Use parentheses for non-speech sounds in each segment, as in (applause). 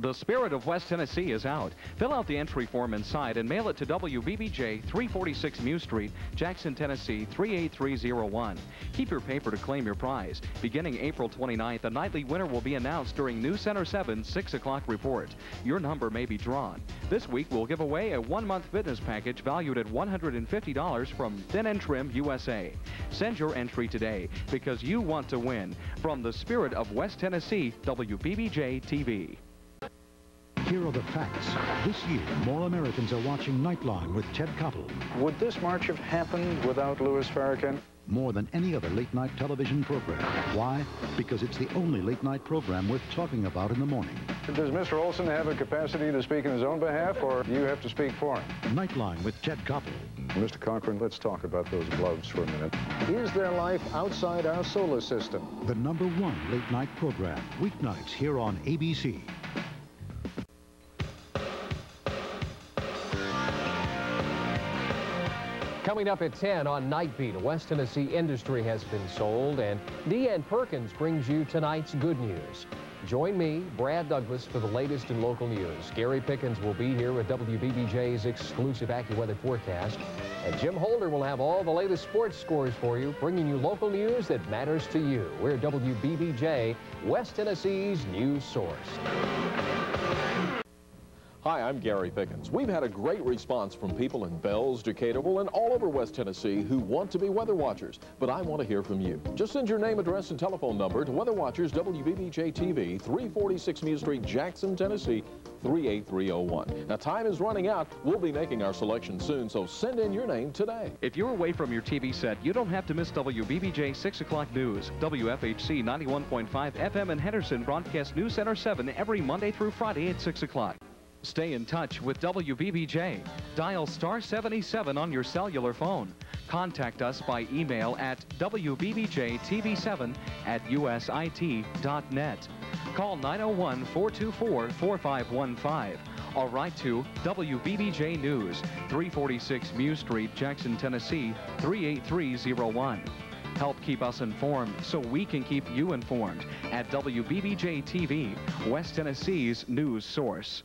The Spirit of West Tennessee is out. Fill out the entry form inside and mail it to WBBJ 346 Muse Street, Jackson, Tennessee 38301. Keep your paper to claim your prize. Beginning April 29th, a nightly winner will be announced during News Center 7 6 o'clock report. Your number may be drawn. This week we'll give away a one-month fitness package valued at $150 from Thin and Trim USA. Send your entry today because you want to win. From the Spirit of West Tennessee, WBBJ TV. Here are the facts. This year, more Americans are watching Nightline with Ted Koppel. Would this march have happened without Louis Farrakhan? More than any other late-night television program. Why? Because it's the only late-night program worth talking about in the morning. Does Mr. Olson have a capacity to speak in his own behalf, or do you have to speak for him? Nightline with Ted Koppel. Mr. Cochran, let's talk about those gloves for a minute. Is there life outside our solar system? The number one late-night program, weeknights here on ABC. Coming up at 10 on Nightbeat, West Tennessee industry has been sold, and Deanne Perkins brings you tonight's good news. Join me, Brad Douglas, for the latest in local news. Gary Pickens will be here with WBBJ's exclusive AccuWeather forecast. And Jim Holder will have all the latest sports scores for you, bringing you local news that matters to you. We're WBBJ, West Tennessee's news source. Hi, I'm Gary Pickens. We've had a great response from people in Bells, Decaturville, and all over West Tennessee who want to be weather watchers. But I want to hear from you. Just send your name, address, and telephone number to Weather Watchers WBBJ TV, 346 Muse Street, Jackson, Tennessee, 38301. Now, time is running out. We'll be making our selection soon, so send in your name today. If you're away from your TV set, you don't have to miss WBBJ 6 o'clock news. WFHC 91.5 FM in Henderson broadcasts News Center 7 every Monday through Friday at 6 o'clock. Stay in touch with WBBJ. Dial star 77 on your cellular phone. Contact us by email at WBBJTV7 at usit.net. Call 901-424-4515 or write to WBBJ News, 346 Muse Street, Jackson, Tennessee, 38301. Help keep us informed so we can keep you informed at WBBJ TV, West Tennessee's news source.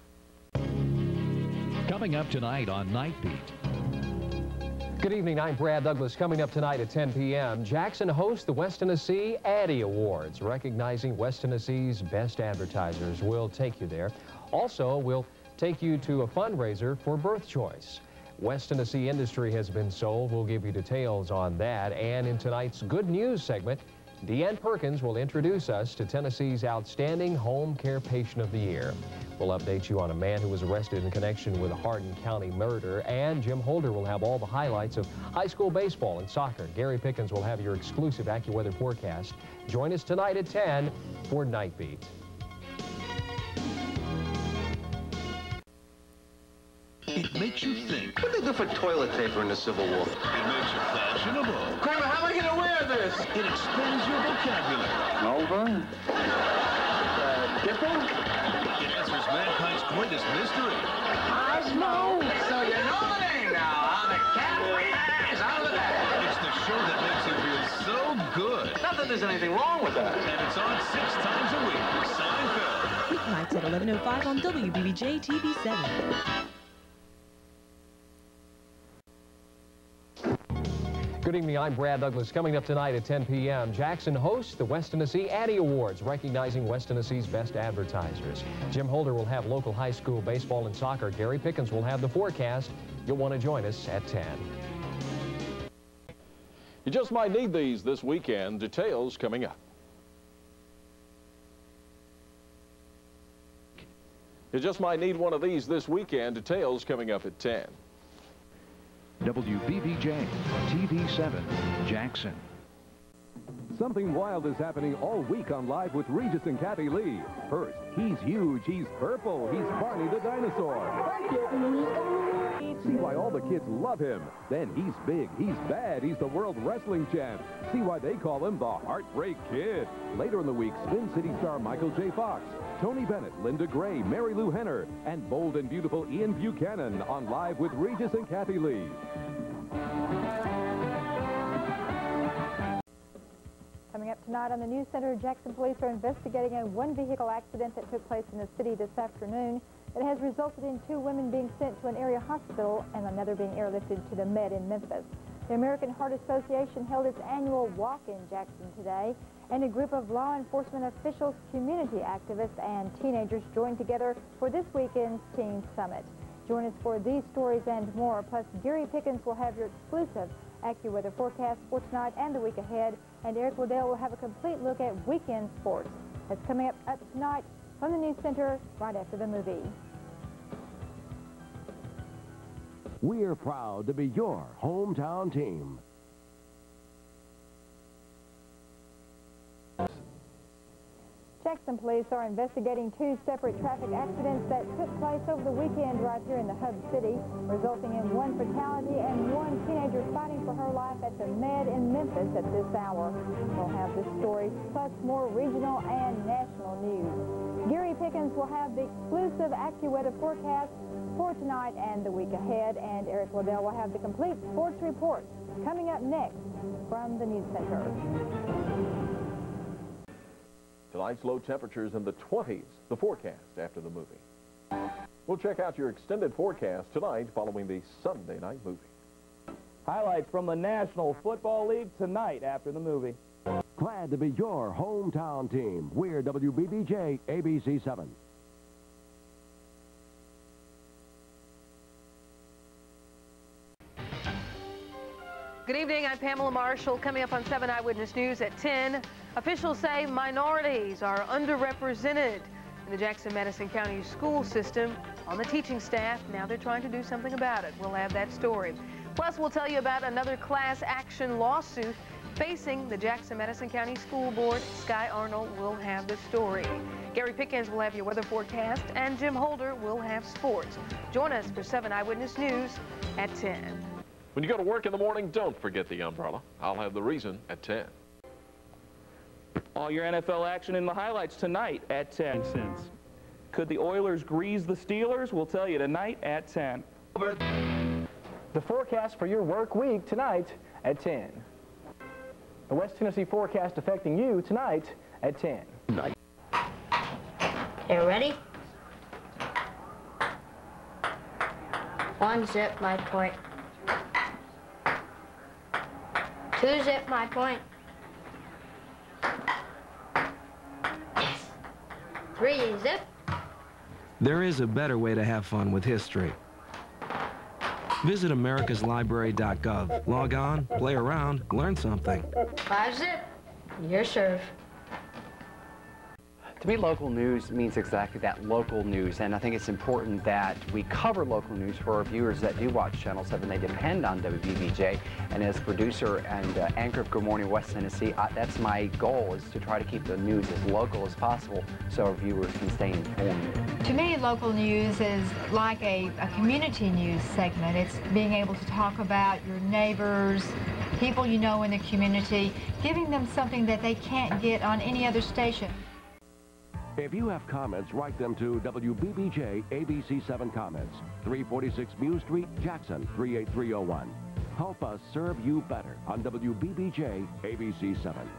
Coming up tonight on Night Beat. Good evening, I'm Brad Douglas. Coming up tonight at 10 p.m., Jackson hosts the West Tennessee Addy Awards, recognizing West Tennessee's best advertisers. We'll take you there. Also, we'll take you to a fundraiser for Birth Choice. West Tennessee Industry has been sold. We'll give you details on that. And in tonight's Good News segment, Deanne Perkins will introduce us to Tennessee's Outstanding Home Care Patient of the Year. We'll update you on a man who was arrested in connection with a Hardin County murder, and Jim Holder will have all the highlights of high school baseball and soccer. Gary Pickens will have your exclusive AccuWeather forecast. Join us tonight at 10 for Night Beat. It makes you think. What did they do for toilet paper in the Civil War? It makes you fashionable. Kramer, how am I going to wear this? It expands your vocabulary. Nova? Uh, Dipple? It answers mankind's greatest mystery. Cosmo? So you know the name now, huh? The cat is out of the bag. It's the show that makes you feel so good. Not that there's anything wrong with that. And it's on six times a week. Seinfeld. Weeknights at 11.05 on WBBJ TV 7. Good evening, I'm Brad Douglas. Coming up tonight at 10 p.m., Jackson hosts the West Tennessee Addy Awards, recognizing West Tennessee's best advertisers. Jim Holder will have local high school baseball and soccer. Gary Pickens will have the forecast. You'll want to join us at 10. You just might need these this weekend. Details coming up. You just might need one of these this weekend. Details coming up at 10. WBBJ TV 7 Jackson. Something wild is happening all week on Live with Regis and Kathie Lee. First, he's huge, he's purple, he's Barney the dinosaur. See why all the kids love him. Then he's big, he's bad, he's the world wrestling champ. See why they call him the Heartbreak Kid. Later in the week, Spin City star Michael J. Fox, Tony Bennett, Linda Gray, Marilu Henner, and bold and beautiful Ian Buchanan on Live with Regis and Kathie Lee. Coming up tonight on the News Center, Jackson police are investigating a one vehicle accident that took place in the city this afternoon. It has resulted in two women being sent to an area hospital and another being airlifted to the Med in Memphis. The American Heart Association held its annual walk in Jackson today, and a group of law enforcement officials, community activists, and teenagers joined together for this weekend's Teen Summit. Join us for these stories and more. Plus, Gary Pickens will have your exclusive AccuWeather forecast for tonight and the week ahead. And Eric Liddell will have a complete look at weekend sports. That's coming up, up tonight from the News Center right after the movie. We're proud to be your hometown team. Jackson police are investigating two separate traffic accidents that took place over the weekend right here in the hub city, resulting in one fatality and one teenager fighting for her life at the Med in Memphis at this hour. We'll have this story, plus more regional and national news. Gary Pickens will have the exclusive AccuWeather forecast for tonight and the week ahead, and Eric Liddell will have the complete sports report coming up next from the News Center. Tonight's low temperatures in the 20s, the forecast after the movie. We'll check out your extended forecast tonight following the Sunday night movie. Highlights from the National Football League tonight after the movie. Glad to be your hometown team. We're WBBJ ABC 7. Good evening. I'm Pamela Marshall. Coming up on 7 Eyewitness News at 10, officials say minorities are underrepresented in the Jackson-Madison County school system on the teaching staff. Now they're trying to do something about it. We'll have that story. Plus, we'll tell you about another class action lawsuit facing the Jackson-Madison County School Board. Sky Arnold will have the story. Gary Pickens will have your weather forecast, and Jim Holder will have sports. Join us for 7 Eyewitness News at 10. When you go to work in the morning, don't forget the umbrella. I'll have the reason at 10. All your NFL action in the highlights tonight at 10 cents. Could the Oilers grease the Steelers? We'll tell you tonight at 10. The forecast for your work week tonight at 10. The West Tennessee forecast affecting you tonight at 10. You ready? One zip my point. Two zip my point. Three zip. There is a better way to have fun with history. Visit americaslibrary.gov. Log on, play around, learn something. Five zip. Your serve. To me, local news means exactly that, local news. And I think it's important that we cover local news for our viewers that do watch Channel 7. They depend on WBBJ. And as producer and uh, anchor of Good Morning West Tennessee, I, that's my goal, is to try to keep the news as local as possible so our viewers can stay informed. To me, local news is like a, a community news segment. It's being able to talk about your neighbors, people you know in the community, giving them something that they can't get on any other station. If you have comments, write them to WBBJ ABC 7 Comments, 346 Muse Street, Jackson 38301. Help us serve you better on WBBJ ABC 7.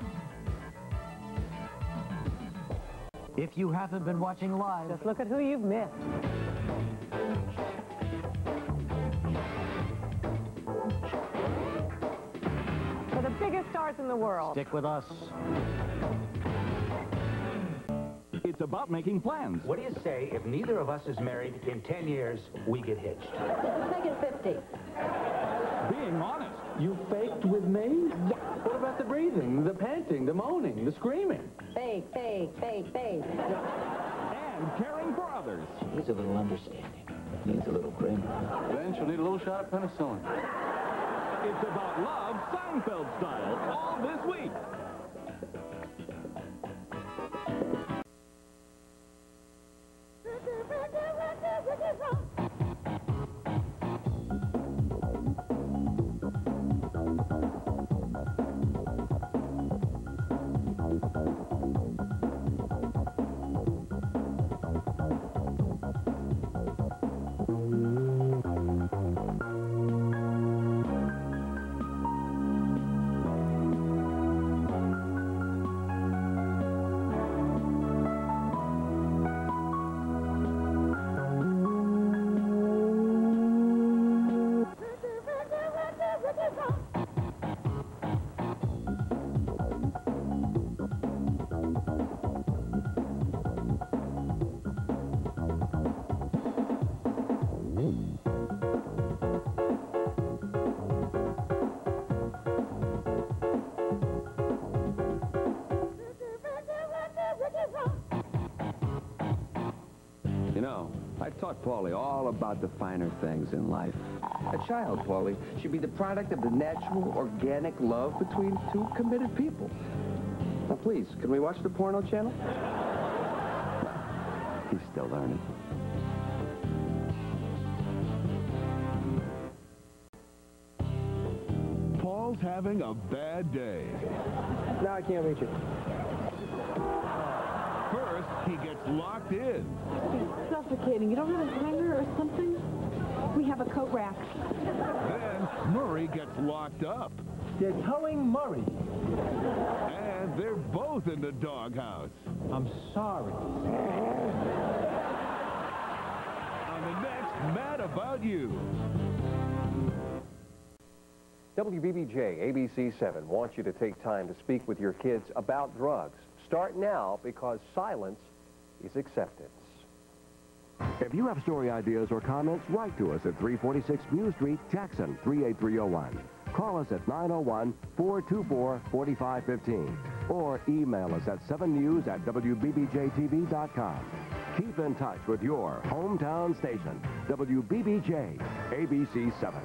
If you haven't been watching live, just look at who you've missed. For the biggest stars in the world. Stick with us. It's about making plans. What do you say if neither of us is married in 10 years, we get hitched? Make it 50. Being honest. You faked with me? What about the breathing, the panting, the moaning, the screaming? Fake, fake, fake, fake. And caring for others. Needs a little understanding. Needs a little cream. Then she'll need a little shot of penicillin. It's about love, Seinfeld style, all this Paulie all about the finer things in life. A child, Paulie, should be the product of the natural, organic love between two committed people. Now, please, can we watch the porno channel? He's still learning. Paul's having a bad day. Now I can't reach it. Locked in. It's suffocating. You don't have a hanger or something? We have a coat rack. Then Murray gets locked up. They're towing Murray. And they're both in the doghouse. I'm sorry. On the next Mad About You. WBBJ ABC 7 wants you to take time to speak with your kids about drugs. Start now because silence is acceptance. If you have story ideas or comments, write to us at 346 Muse Street, Jackson 38301. Call us at 901-424-4515 or email us at 7news at wbbjtv.com. Keep in touch with your hometown station, WBBJ ABC 7.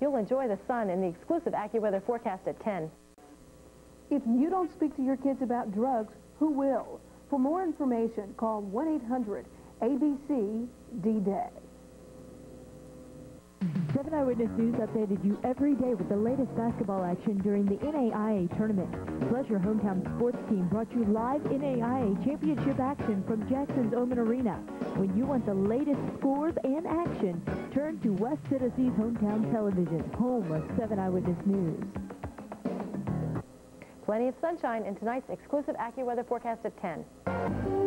You'll enjoy the sun in the exclusive AccuWeather forecast at 10. If you don't speak to your kids about drugs, who will? For more information, call 1-800-ABC-D-Day. 7 Eyewitness News updated you every day with the latest basketball action during the NAIA tournament. Plus, your hometown sports team brought you live NAIA championship action from Jackson's Oman Arena. When you want the latest scores and action, turn to West Tennessee's hometown television, home of 7 Eyewitness News. Plenty of sunshine in tonight's exclusive AccuWeather forecast at 10.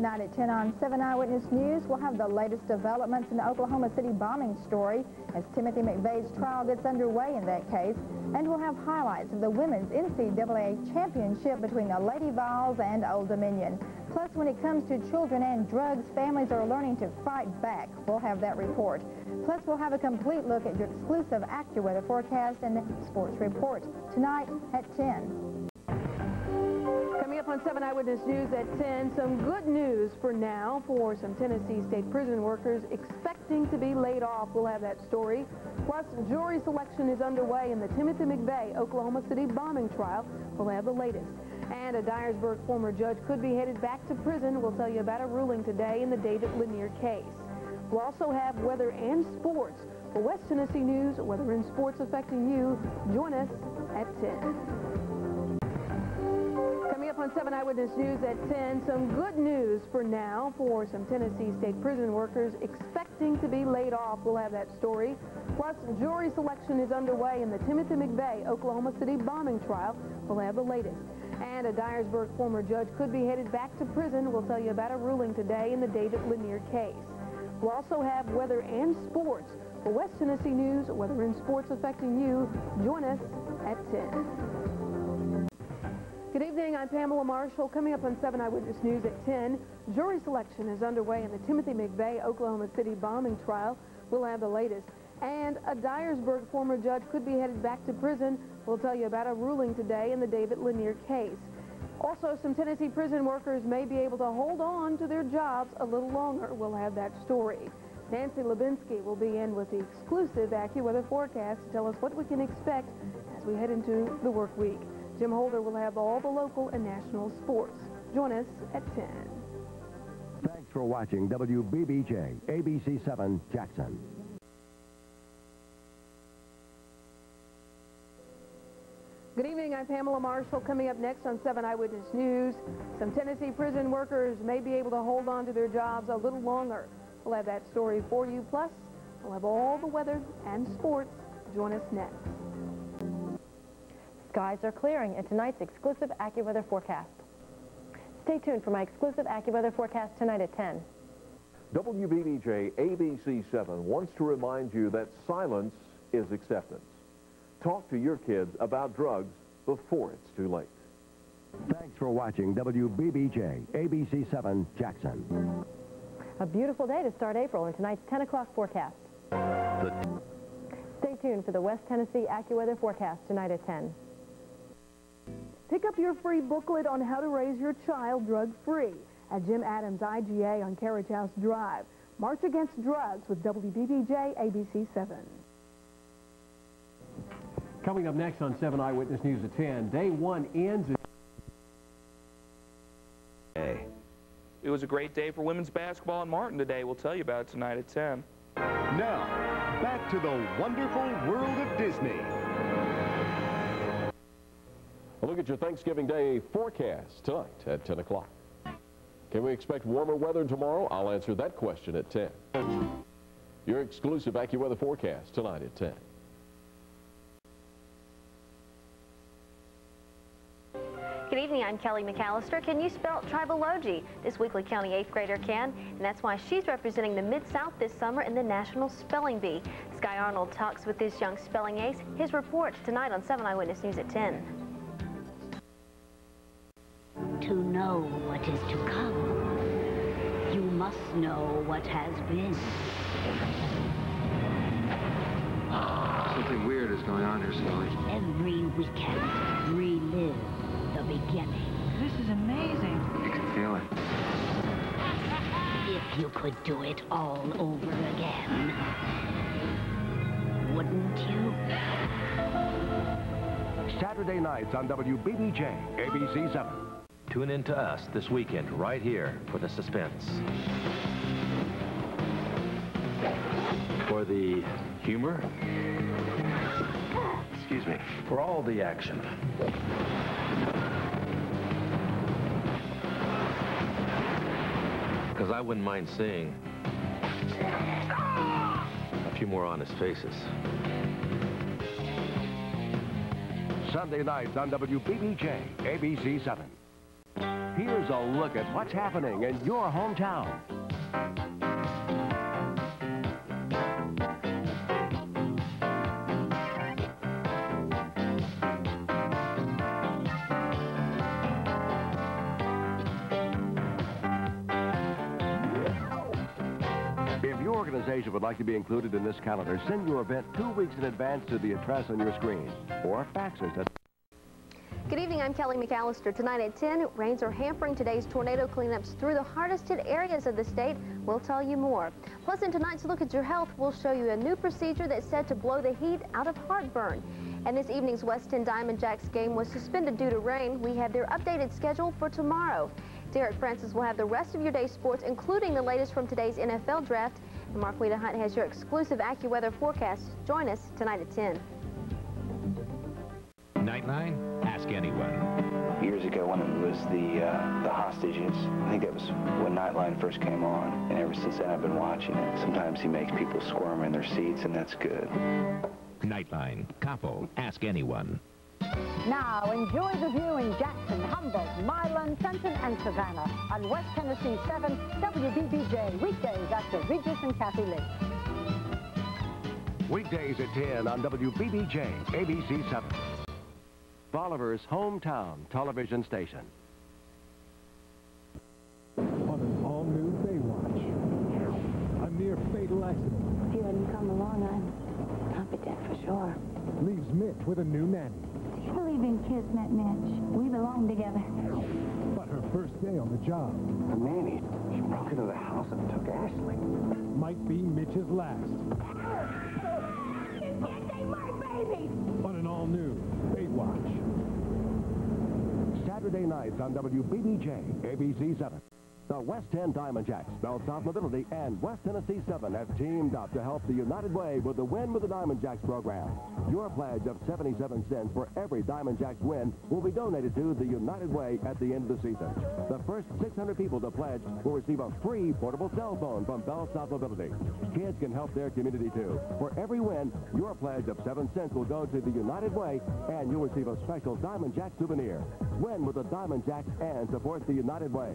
Tonight at 10 on 7 Eyewitness News, we'll have the latest developments in the Oklahoma City bombing story as Timothy McVeigh's trial gets underway in that case. And we'll have highlights of the women's NCAA championship between the Lady Vols and Old Dominion. Plus, when it comes to children and drugs, families are learning to fight back. We'll have that report. Plus, we'll have a complete look at your exclusive AccuWeather forecast and sports report tonight at 10. Up on 7 Eyewitness News at 10, some good news for now for some Tennessee state prison workers expecting to be laid off. We'll have that story. Plus, jury selection is underway in the Timothy McVeigh Oklahoma City bombing trial. We'll have the latest. And a Dyersburg former judge could be headed back to prison. We'll tell you about a ruling today in the David Lanier case. We'll also have weather and sports. For West Tennessee News, weather and sports affecting you, join us at 10. Coming on 7 Eyewitness News at 10, some good news for now for some Tennessee state prison workers expecting to be laid off. We'll have that story. Plus, jury selection is underway in the Timothy McVeigh Oklahoma City bombing trial. We'll have the latest. And a Dyersburg former judge could be headed back to prison. We'll tell you about a ruling today in the David Lanier case. We'll also have weather and sports. For West Tennessee News, weather and sports affecting you, join us at 10. Good evening, I'm Pamela Marshall. Coming up on 7 Eyewitness News at 10, jury selection is underway in the Timothy McVeigh Oklahoma City bombing trial. We'll have the latest. And a Dyersburg former judge could be headed back to prison. We'll tell you about a ruling today in the David Lanier case. Also, some Tennessee prison workers may be able to hold on to their jobs a little longer. We'll have that story. Nancy Lubinsky will be in with the exclusive AccuWeather forecast to tell us what we can expect as we head into the work week. Jim Holder will have all the local and national sports. Join us at 10. Thanks for watching WBBJ ABC 7 Jackson. Good evening, I'm Pamela Marshall. Coming up next on 7 Eyewitness News, some Tennessee prison workers may be able to hold on to their jobs a little longer. We'll have that story for you. Plus, we'll have all the weather and sports. Join us next. Skies are clearing in tonight's exclusive AccuWeather forecast. Stay tuned for my exclusive AccuWeather forecast tonight at 10. WBBJ ABC 7 wants to remind you that silence is acceptance. Talk to your kids about drugs before it's too late. Thanks for watching WBBJ ABC 7 Jackson. A beautiful day to start April in tonight's 10 o'clock forecast. Stay tuned for the West Tennessee AccuWeather forecast tonight at 10. Pick up your free booklet on how to raise your child drug-free at Jim Adams IGA on Carriage House Drive. March Against Drugs with WBBJ ABC 7. Coming up next on 7 Eyewitness News at 10, day one ends. Hey. It was a great day for women's basketball in Martin today. We'll tell you about it tonight at 10. Now, back to the wonderful world of Disney. A look at your Thanksgiving Day forecast tonight at 10 o'clock. Can we expect warmer weather tomorrow? I'll answer that question at 10. Your exclusive AccuWeather forecast tonight at 10. Good evening, I'm Kelly McAllister. Can you spell tribology? This Weakley County eighth grader can, and that's why she's representing the Mid-South this summer in the National Spelling Bee. Sky Arnold talks with this young spelling ace. His report tonight on 7 Eyewitness News at 10. To know what is to come, you must know what has been. Something weird is going on here, Scully. Every weekend, relive the beginning. This is amazing. You can feel it. If you could do it all over again, wouldn't you? Saturday nights on WBBJ, ABC 7. Tune in to us this weekend right here for the suspense. For the humor. Excuse me. For all the action. Because I wouldn't mind seeing a few more honest faces. Sunday nights on WBBJ, ABC 7. Here's a look at what's happening in your hometown. If your organization would like to be included in this calendar, send your event two weeks in advance to the address on your screen or fax us at Good evening, I'm Kelly McAllister. Tonight at 10, rains are hampering today's tornado cleanups through the hardest hit areas of the state. We'll tell you more. Plus, in tonight's Look at Your Health, we'll show you a new procedure that's said to blow the heat out of heartburn. And this evening's West Tenn Diamond Jaxx game was suspended due to rain. We have their updated schedule for tomorrow. Derek Francis will have the rest of your day's sports, including the latest from today's NFL draft. And Marquita Hunt has your exclusive AccuWeather forecast. Join us tonight at 10. Nightline, ask anyone. Years ago when it was the uh, the hostages, I think that was when Nightline first came on, and ever since then I've been watching it. Sometimes he makes people squirm in their seats, and that's good. Nightline, Koppel, ask anyone. Now, enjoy the view in Jackson, Humboldt, Milan, Fenton, and Savannah on West Tennessee 7 WBBJ, weekdays after Regis and Kathie Lee. Weekdays at 10 on WBBJ, ABC 7. Bolivar's hometown television station. On an all-new Baywatch. A near fatal accident If you hadn't come along, I'm dead for sure. leaves Mitch with a new nanny. You're leaving Kismet, Mitch. We belong together. But her first day on the job The nanny, she broke into the house and took Ashley. might be Mitch's last. (laughs) You can't take my baby! On an all-new Baywatch. Saturday nights on WBBJ, ABC 7. The West Tenn Diamond Jaxx, Bell South Mobility, and West Tennessee 7 have teamed up to help the United Way with the Win with the Diamond Jaxx program. Your pledge of 77 cents for every Diamond Jaxx win will be donated to the United Way at the end of the season. The first 600 people to pledge will receive a free portable cell phone from BellSouth Mobility. Kids can help their community too. For every win, your pledge of 7 cents will go to the United Way and you'll receive a special Diamond Jack souvenir. Win with the Diamond Jaxx and support the United Way.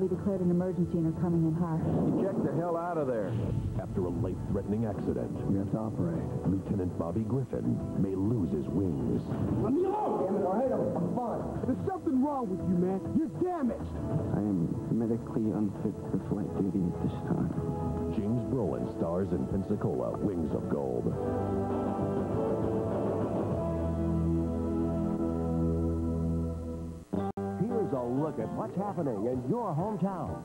Bobby declared an emergency and are coming in hot. Eject the hell out of there. After a life-threatening accident, we have to operate. Lieutenant Bobby Griffin may lose his wings. Let me go! Damn it, all right, I'm, I'm fine. There's something wrong with you, man. You're damaged. I am medically unfit for flight duty at this time. James Brolin stars in Pensacola Wings of Gold. What's happening in your hometown.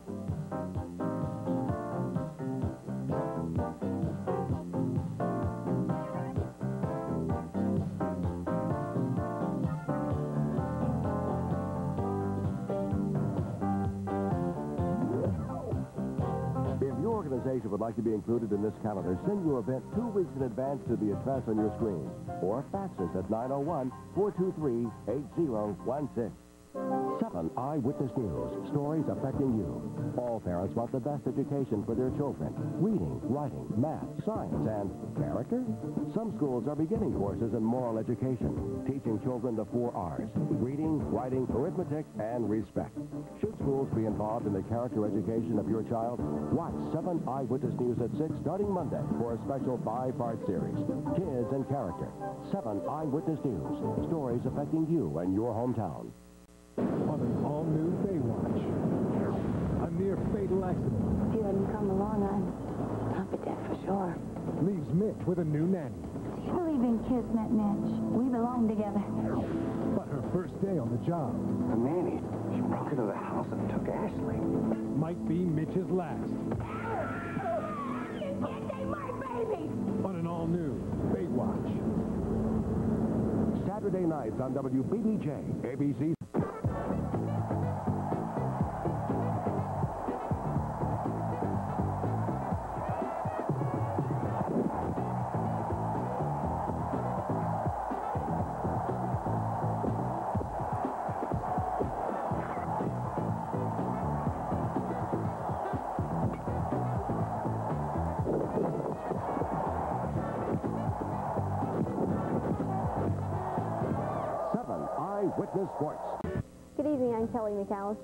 If your organization would like to be included in this calendar, send your event two weeks in advance to the address on your screen or fax us at 901-423-8016. 7 Eyewitness News. Stories affecting you. All parents want the best education for their children. Reading, writing, math, science, and character? Some schools are beginning courses in moral education, teaching children the four R's. Reading, writing, arithmetic, and respect. Should schools be involved in the character education of your child? Watch 7 Eyewitness News at 6 starting Monday for a special five-part series. Kids and Character. 7 Eyewitness News. Stories affecting you and your hometown. On an all-new Baywatch. A near fatal accident If you hadn't come along, I'd, I'd be dead for sure. leaves Mitch with a new nanny. Do you believe in Kismet, Mitch? We belong together. But her first day on the job The nanny, she broke into the house and took Ashley. might be Mitch's last. You can't take my baby! On an all-new Baywatch. Saturday nights on WBBJ, ABC.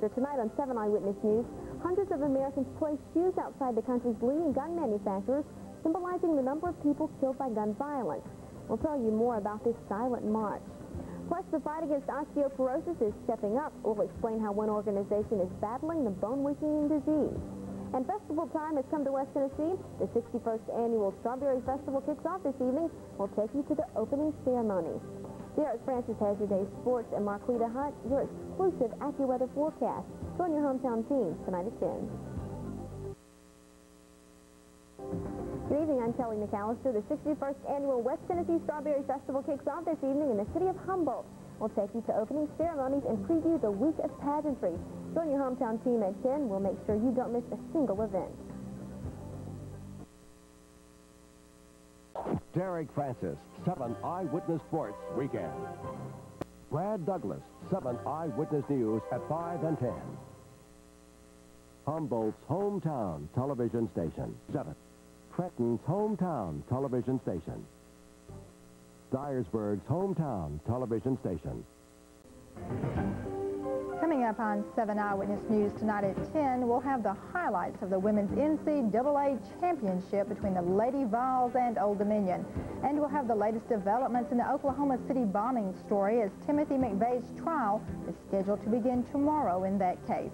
Tonight on 7 Eyewitness News, hundreds of Americans placed shoes outside the country's leading gun manufacturers, symbolizing the number of people killed by gun violence. We'll tell you more about this silent march. Plus, the fight against osteoporosis is stepping up. We'll explain how one organization is battling the bone-weakening disease. And festival time has come to West Tennessee. The 61st annual Strawberry Festival kicks off this evening. We'll take you to the opening ceremony. Derek Francis has your day's sports, and Marquita Hunt, your exclusive AccuWeather forecast. Join your hometown team tonight at 10. Good evening, I'm Kelly McAllister. The 61st annual West Tennessee Strawberry Festival kicks off this evening in the city of Humboldt. We'll take you to opening ceremonies and preview the week of pageantry. Join your hometown team at 10. We'll make sure you don't miss a single event. Derek Francis, 7 Eyewitness Sports Weekend. Brad Douglas, 7 Eyewitness News at 5 and 10. Humboldt's hometown television station. 7. Trenton's hometown television station. Dyersburg's hometown television station. Up on 7 Eyewitness News tonight at 10, we'll have the highlights of the Women's NCAA Championship between the Lady Vols and Old Dominion. And we'll have the latest developments in the Oklahoma City bombing story as Timothy McVeigh's trial is scheduled to begin tomorrow in that case.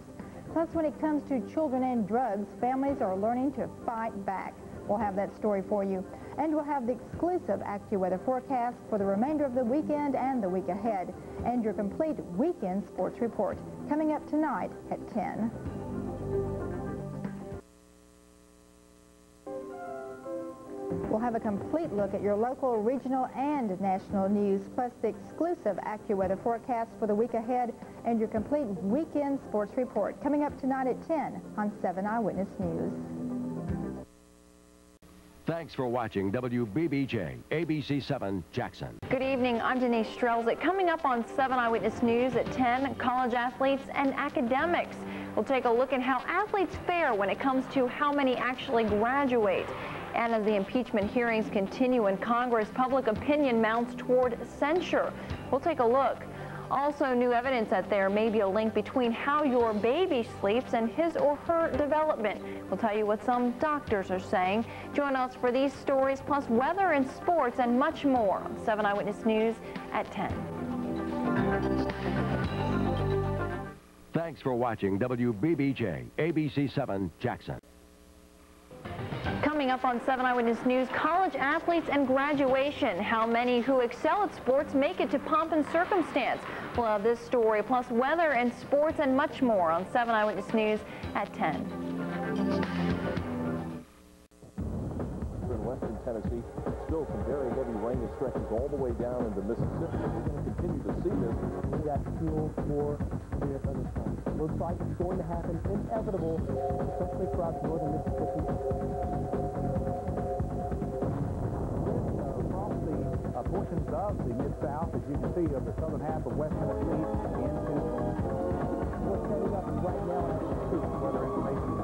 Plus, when it comes to children and drugs, families are learning to fight back. We'll have that story for you. And we'll have the exclusive AccuWeather forecast for the remainder of the weekend and the week ahead. And your complete weekend sports report coming up tonight at 10. We'll have a complete look at your local, regional, and national news, plus the exclusive AccuWeather forecast for the week ahead and your complete weekend sports report coming up tonight at 10 on 7 Eyewitness News. Thanks for watching WBBJ, ABC 7, Jackson. Good evening, I'm Denise Strelzik. Coming up on 7 Eyewitness News at 10, college athletes and academics. We'll take a look at how athletes fare when it comes to how many actually graduate. And as the impeachment hearings continue in Congress, public opinion mounts toward censure. We'll take a look. Also, new evidence that there may be a link between how your baby sleeps and his or her development. We'll tell you what some doctors are saying. Join us for these stories, plus weather and sports, and much more on 7 Eyewitness News at 10. Thanks for watching WBBJ ABC 7 Jackson. Coming up on 7 Eyewitness News, college athletes and graduation. How many who excel at sports make it to pomp and circumstance? We'll have this story, plus weather and sports and much more on 7 Eyewitness News at 10. in western Tennessee. Still some very heavy rain stretches all the way down into Mississippi. We're going to continue to see this. That fuel for severe thunderstorms. Looks like it's going to happen. Inevitable, especially throughout northern Mississippi. Portions of the Mid-South, as you can see, of the southern half of West Tennessee into what's setting up right now we speak. Weather information.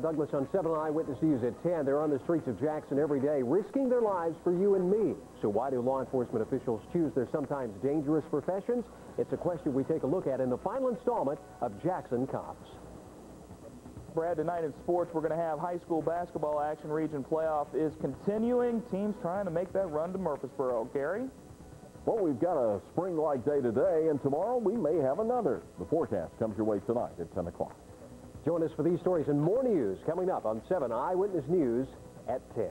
Brad Douglas on 7 Eyewitness News at 10. They're on the streets of Jackson every day, risking their lives for you and me. So why do law enforcement officials choose their sometimes dangerous professions? It's a question we take a look at in the final installment of Jackson Cops. Brad, tonight in sports, we're going to have high school basketball action. Region playoff is continuing. Teams trying to make that run to Murfreesboro. Gary? Well, we've got a spring-like day today, and tomorrow we may have another. The forecast comes your way tonight at 10 o'clock. Join us for these stories and more news coming up on 7 Eyewitness News at 10.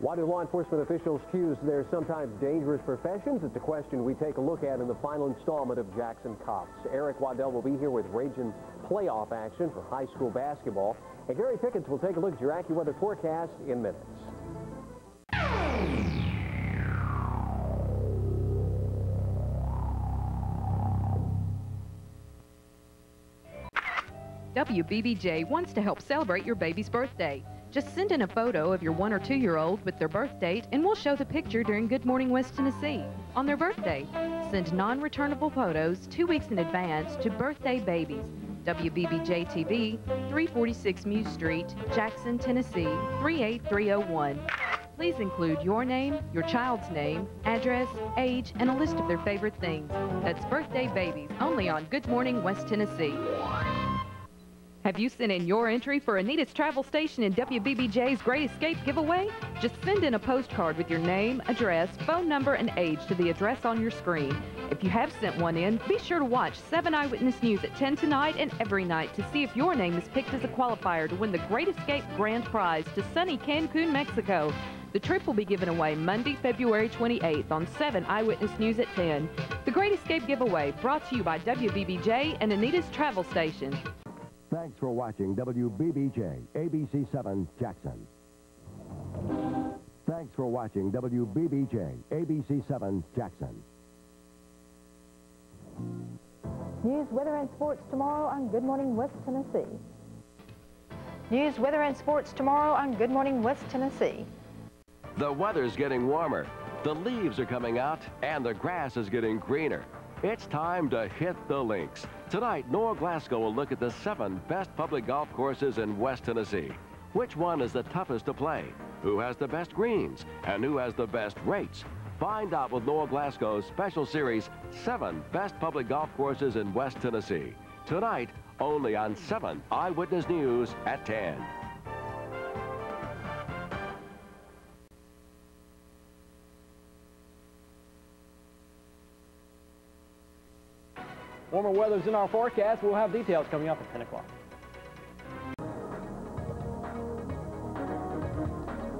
Why do law enforcement officials choose their sometimes dangerous professions? It's a question we take a look at in the final installment of Jackson Cops. Eric Waddell will be here with Raging playoff action for high school basketball. And Gary Pickens will take a look at your AccuWeather forecast in minutes. WBBJ wants to help celebrate your baby's birthday. Just send in a photo of your one or two year old with their birth date and we'll show the picture during Good Morning West Tennessee on their birthday. Send non returnable photos two weeks in advance to Birthday Babies, WBBJ TV, 346 Muse Street, Jackson, Tennessee 38301. Please include your name, your child's name, address, age, and a list of their favorite things. That's Birthday Babies, only on Good Morning West Tennessee. Have you sent in your entry for Anita's Travel Station in WBBJ's Great Escape giveaway? Just send in a postcard with your name, address, phone number, and age to the address on your screen. If you have sent one in, be sure to watch 7 Eyewitness News at 10 tonight and every night to see if your name is picked as a qualifier to win the Great Escape Grand Prize to sunny Cancun, Mexico. The trip will be given away Monday, February 28th on 7 Eyewitness News at 10. The Great Escape Giveaway brought to you by WBBJ and Anita's Travel Station. Thanks for watching WBBJ ABC 7 Jackson. Thanks for watching WBBJ ABC 7 Jackson. News, weather, and sports tomorrow on Good Morning West Tennessee. News, weather, and sports tomorrow on Good Morning West Tennessee. The weather's getting warmer, the leaves are coming out, and the grass is getting greener. It's time to hit the links. Tonight, Noah Glasgow will look at the seven best public golf courses in West Tennessee. Which one is the toughest to play? Who has the best greens? And who has the best rates? Find out with Noah Glasgow's special series, Seven Best Public Golf Courses in West Tennessee. Tonight, only on 7 Eyewitness News at 10. Warmer weather's in our forecast. We'll have details coming up at 10 o'clock.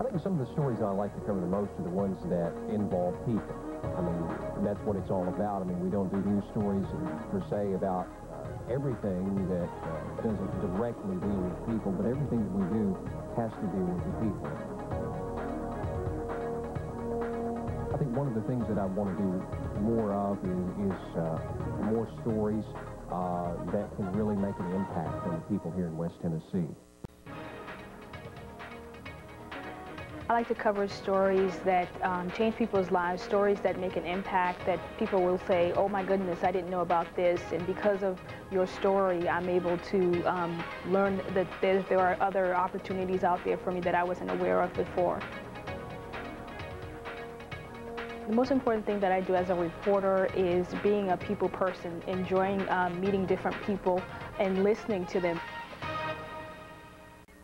I think some of the stories I like to cover the most are the ones that involve people. I mean, that's what it's all about. I mean, we don't do news stories per se about uh, everything that uh, doesn't directly deal with people, but everything that we do has to deal with the people. One of the things that I want to do more of is, is uh, more stories uh, that can really make an impact on the people here in West Tennessee. I like to cover stories that um, change people's lives, stories that make an impact, that people will say, oh my goodness, I didn't know about this, and because of your story, I'm able to um, learn that there, there are other opportunities out there for me that I wasn't aware of before. The most important thing that I do as a reporter is being a people person, enjoying um, meeting different people and listening to them.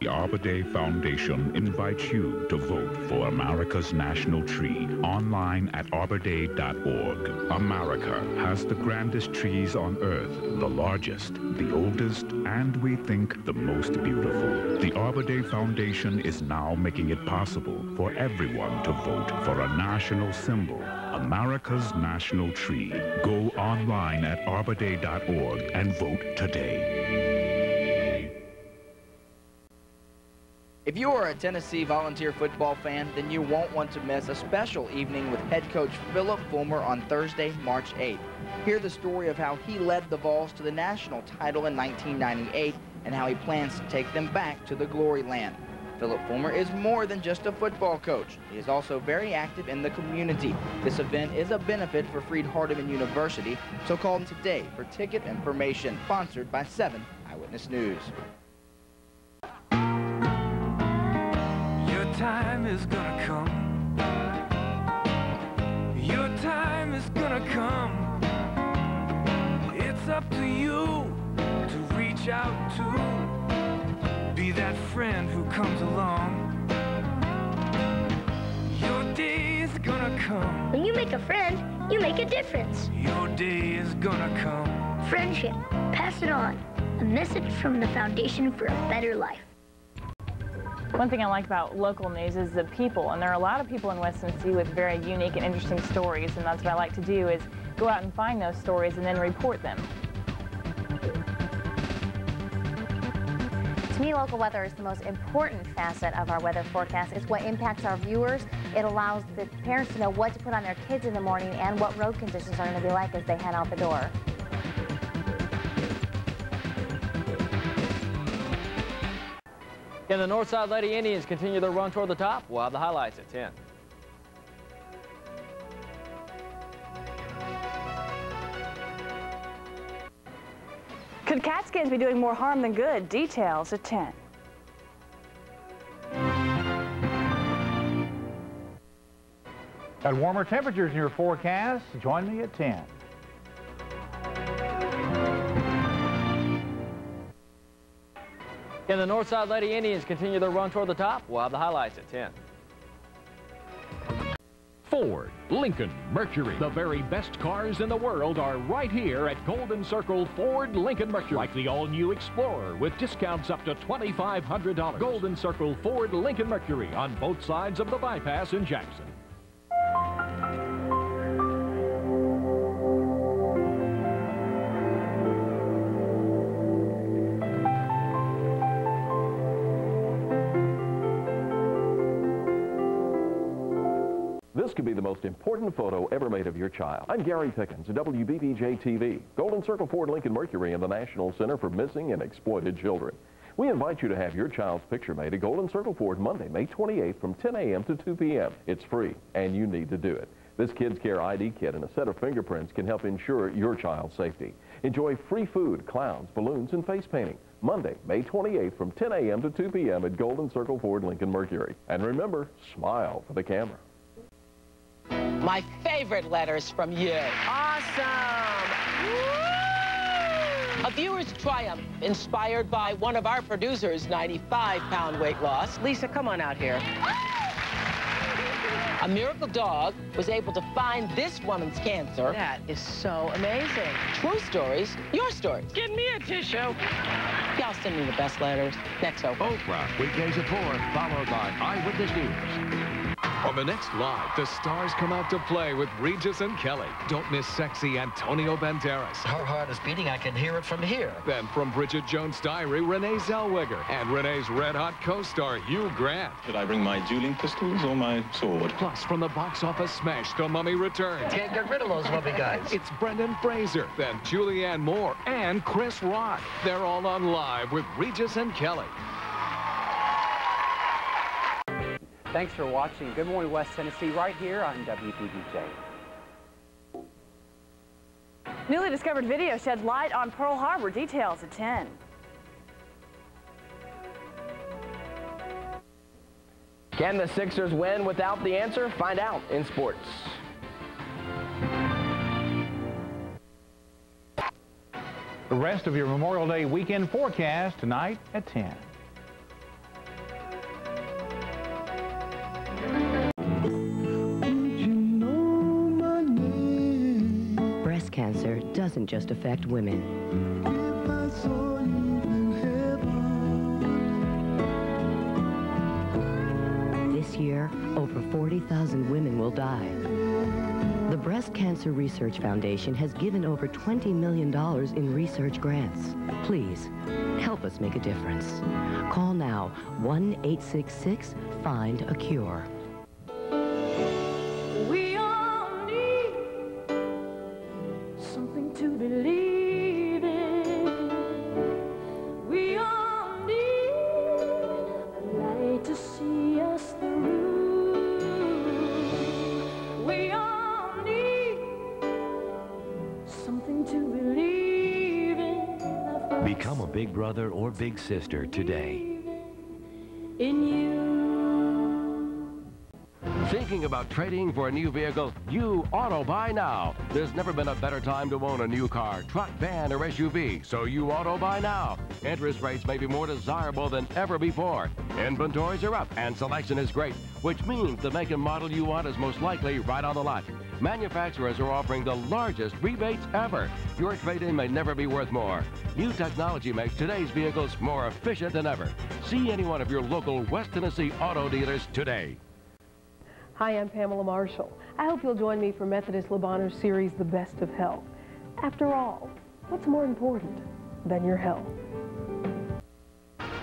The Arbor Day Foundation invites you to vote for America's National Tree online at arborday.org. America has the grandest trees on Earth, the largest, the oldest, and we think the most beautiful. The Arbor Day Foundation is now making it possible for everyone to vote for a national symbol, America's National Tree. Go online at arborday.org and vote today. If you are a Tennessee volunteer football fan, then you won't want to miss a special evening with head coach Phillip Fulmer on Thursday, March 8th. Hear the story of how he led the Vols to the national title in 1998 and how he plans to take them back to the glory land. Phillip Fulmer is more than just a football coach. He is also very active in the community. This event is a benefit for Freed-Hardeman University, so call today for ticket information, sponsored by 7 Eyewitness News. Time is gonna come. Your time is gonna come. It's up to you to reach out to be that friend who comes along. Your day is gonna come. When you make a friend, you make a difference. Your day is gonna come. Friendship. Pass it on. A message from the Foundation for a Better Life. One thing I like about local news is the people, and there are a lot of people in West Tennessee with very unique and interesting stories, and that's what I like to do is go out and find those stories and then report them. To me, local weather is the most important facet of our weather forecast. It's what impacts our viewers. It allows the parents to know what to put on their kids in the morning and what road conditions are going to be like as they head out the door. Can the Northside Lady Indians continue their run toward the top? We'll have the highlights at 10. Could Catskins be doing more harm than good? Details at 10. Got warmer temperatures in your forecast. Join me at 10. Can the Northside Lady Indians continue their run toward the top? We'll have the highlights at 10. Ford, Lincoln, Mercury. The very best cars in the world are right here at Golden Circle Ford Lincoln Mercury. Like the all-new Explorer with discounts up to $2,500. Golden Circle Ford Lincoln Mercury on both sides of the bypass in Jackson. This could be the most important photo ever made of your child. I'm Gary Pickens, of WBBJ TV, Golden Circle Ford Lincoln Mercury and the National Center for Missing and Exploited Children. We invite you to have your child's picture made at Golden Circle Ford Monday, May 28th from 10 a.m. to 2 p.m. It's free, and you need to do it. This Kids Care ID kit and a set of fingerprints can help ensure your child's safety. Enjoy free food, clowns, balloons, and face painting. Monday, May 28th from 10 a.m. to 2 p.m. at Golden Circle Ford Lincoln Mercury. And remember, smile for the camera. My favorite letters from you. Awesome! A viewer's triumph inspired by one of our producers' 95-pound weight loss. Lisa, come on out here. A miracle dog was able to find this woman's cancer. That is so amazing. True stories, your stories. Give me a tissue. Y'all send me the best letters. Next over. Oprah, weekdays at 4, followed by Eyewitness News. On the next Live, the stars come out to play with Regis and Kelly. Don't miss sexy Antonio Banderas. Her heart is beating. I can hear it from here. Then from Bridget Jones' Diary, Renee Zellweger. And Renee's red-hot co-star, Hugh Grant. Should I bring my dueling pistols or my sword? Plus, from the box office smash, The Mummy Returns. Can't get rid of those mummy guys. It's Brendan Fraser, then Julianne Moore, and Chris Rock. They're all on Live with Regis and Kelly. Thanks for watching Good Morning West Tennessee right here on WBBJ. Newly discovered video sheds light on Pearl Harbor. Details at 10. Can the Sixers win without the answer? Find out in sports. The rest of your Memorial Day weekend forecast tonight at 10. Doesn't just affect women. This year, over 40,000 women will die. The Breast Cancer Research Foundation has given over $20 million in research grants. Please, help us make a difference. Call now 1-866-FIND-A-CURE. Big sister today. In you. Thinking about trading for a new vehicle? You auto buy now. There's never been a better time to own a new car, truck, van, or SUV. So you auto buy now. Interest rates may be more desirable than ever before. Inventories are up and selection is great, which means the make and model you want is most likely right on the lot. Manufacturers are offering the largest rebates ever. Your trade-in may never be worth more. New technology makes today's vehicles more efficient than ever. See any one of your local West Tennessee auto dealers today. Hi, I'm Pamela Marshall. I hope you'll join me for Methodist Le Bonheur's series, The Best of Health. After all, what's more important than your health?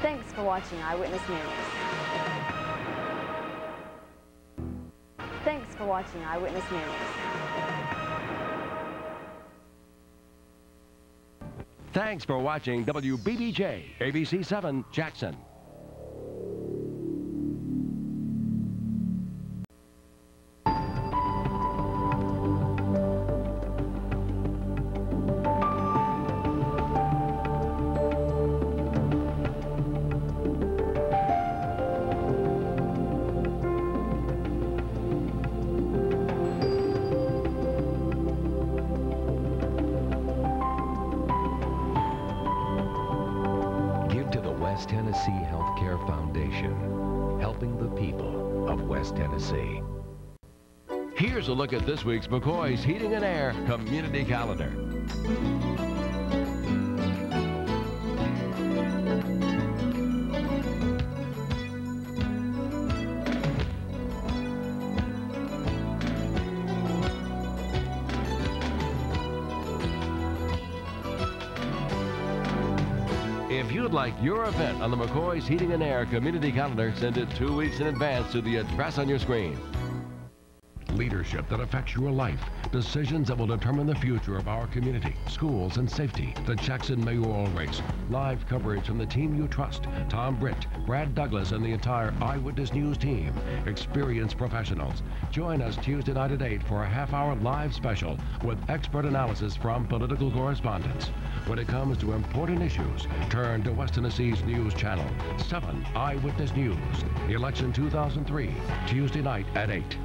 Thanks for watching Eyewitness News. Thanks for watching Eyewitness News. Thanks for watching WBBJ, ABC 7, Jackson. This week's McCoy's Heating and Air Community Calendar. If you'd like your event on the McCoy's Heating and Air Community Calendar, send it two weeks in advance to the address on your screen. Leadership that affects your life. Decisions that will determine the future of our community, schools, and safety. The Jackson mayoral race. Live coverage from the team you trust. Tom Britt, Brad Douglas, and the entire Eyewitness News team. Experienced professionals. Join us Tuesday night at 8 for a half-hour live special with expert analysis from political correspondents. When it comes to important issues, turn to West Tennessee's news channel, 7 Eyewitness News. Election 2003, Tuesday night at 8.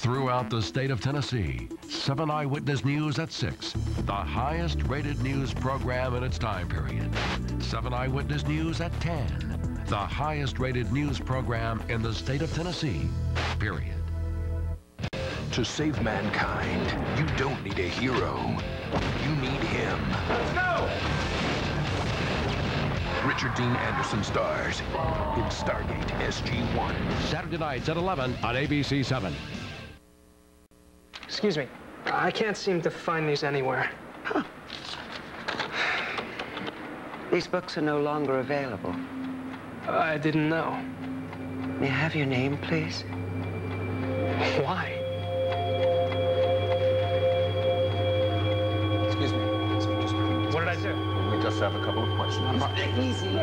Throughout the state of Tennessee, 7 Eyewitness News at 6, the highest rated news program in its time period. 7 Eyewitness News at 10, the highest rated news program in the state of Tennessee, period. To save mankind, you don't need a hero. You need him. Let's go! Richard Dean Anderson stars in Stargate SG-1. Saturday nights at 11 on ABC 7. Excuse me. I can't seem to find these anywhere. Huh. These books are no longer available. I didn't know. May I have your name, please? Why? Excuse me. Just, What did I do? we just have a couple of questions. Easy, easy.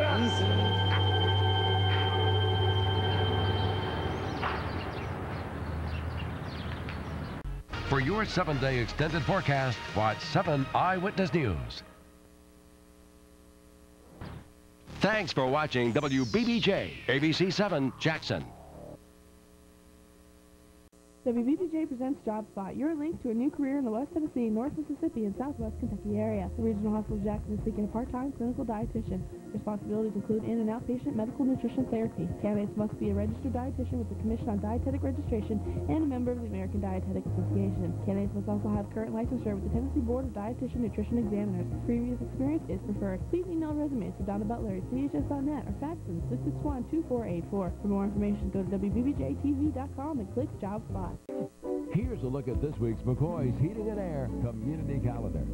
For your seven-day extended forecast, watch 7 Eyewitness News. Thanks for watching WBBJ, ABC 7, Jackson. WBBJ presents JobSpot, your link to a new career in the West Tennessee, North Mississippi, and Southwest Kentucky area. The Regional Hospital of Jackson is seeking a part-time clinical dietitian. Responsibilities include in- and outpatient medical nutrition therapy. Candidates must be a registered dietitian with the Commission on Dietetic Registration and a member of the American Dietetic Association. Candidates must also have current licensure with the Tennessee Board of Dietitian Nutrition Examiners. Previous experience is preferred. Please email resumes to Donna Butler at chs.net or fax them 661-2484. For more information, go to wbbjtv.com and click JobSpot. Here's a look at this week's McCoy's Heating and Air Community Calendar.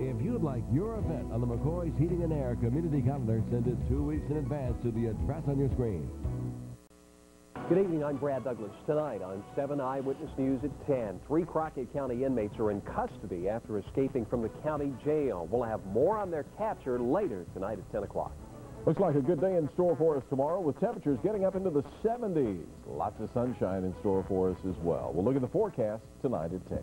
If you'd like your event on the McCoy's Heating and Air Community Calendar, send it two weeks in advance to the address on your screen. Good evening, I'm Brad Douglas. Tonight on 7 Eyewitness News at 10, three Crockett County inmates are in custody after escaping from the county jail. We'll have more on their capture later tonight at 10 o'clock. Looks like a good day in store for us tomorrow with temperatures getting up into the 70s. Lots of sunshine in store for us as well. We'll look at the forecast tonight at 10.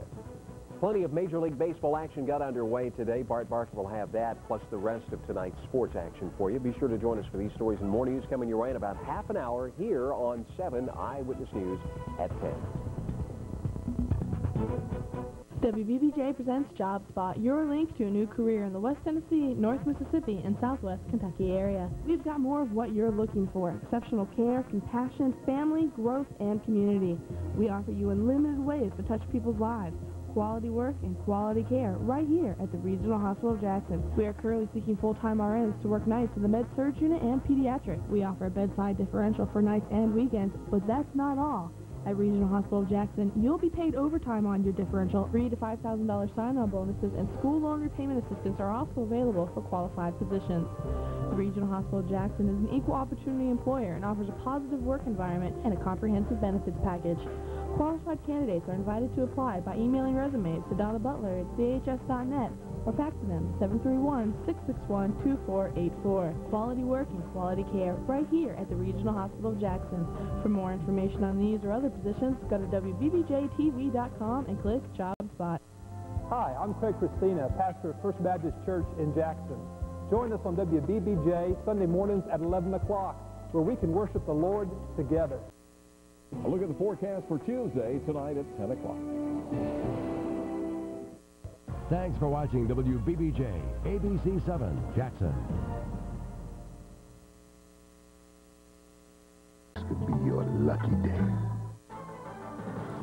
Plenty of Major League Baseball action got underway today. Bart Barker will have that, plus the rest of tonight's sports action for you. Be sure to join us for these stories and more news coming your way in about half an hour here on 7 Eyewitness News at 10. WBBJ presents Job Spot, your link to a new career in the West Tennessee, North Mississippi, and Southwest Kentucky area. We've got more of what you're looking for. Exceptional care, compassion, family, growth, and community. We offer you unlimited ways to touch people's lives. Quality work and quality care right here at the Regional Hospital of Jackson. We are currently seeking full-time RNs to work nights in the med-surg unit and pediatric. We offer a bedside differential for nights and weekends, but that's not all. At Regional Hospital of Jackson, you'll be paid overtime on your differential. Three to five thousand dollars sign-on bonuses and school loan repayment assistance are also available for qualified positions. The Regional Hospital of Jackson is an equal opportunity employer and offers a positive work environment and a comprehensive benefits package. Qualified candidates are invited to apply by emailing resumes to Donna Butler at chs.net or faxing them 731-661-2484. Quality work and quality care right here at the Regional Hospital of Jackson. For more information on these or other positions, go to wbbjtv.com and click Job Spot. Hi, I'm Craig Christina, pastor of First Baptist Church in Jackson. Join us on WBBJ Sunday mornings at 11 o'clock, where we can worship the Lord together. A look at the forecast for Tuesday tonight at 10 o'clock. Thanks for watching WBBJ, ABC 7, Jackson. This could be your lucky day.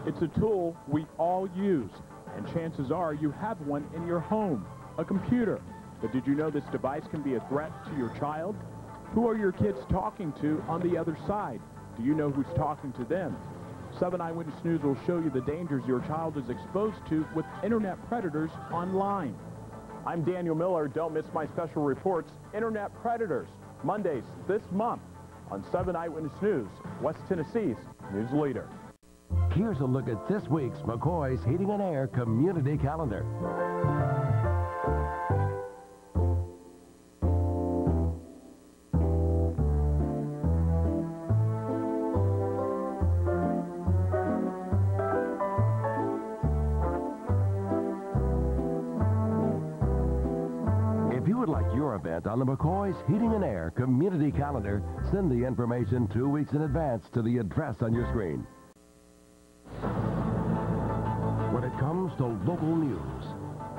It's a tool we all use, and chances are you have one in your home, a computer. But did you know this device can be a threat to your child? Who are your kids talking to on the other side? Do you know who's talking to them? 7 Eyewitness News will show you the dangers your child is exposed to with internet predators online. I'm Daniel Miller. Don't miss my special reports, Internet Predators, Mondays this month on 7 Eyewitness News, West Tennessee's news leader. Here's a look at this week's McCoy's Heating and Air Community Calendar. On the McCoy's Heating and Air Community Calendar, send the information two weeks in advance to the address on your screen. When it comes to local news,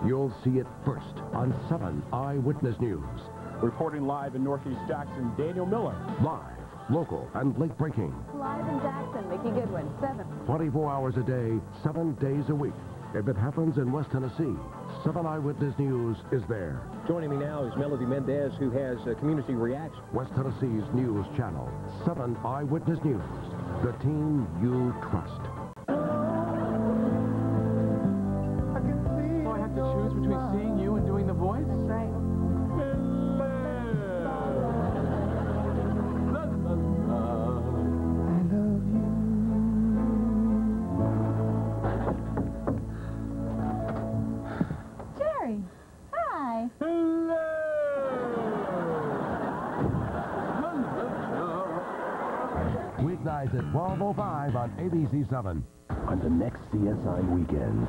you'll see it first on 7 Eyewitness News. Reporting live in Northeast Jackson, Daniel Miller. Live, local, and late breaking. Live in Jackson, Mickey Goodwin, 7. 24 hours a day, 7 days a week. If it happens in West Tennessee, 7 Eyewitness News is there. Joining me now is Melody Mendez, who has uh, Community Reaction. West Tennessee's news channel, 7 Eyewitness News, the team you trust. Weeknights at 12.05 on ABC 7. On the next CSI Weekends.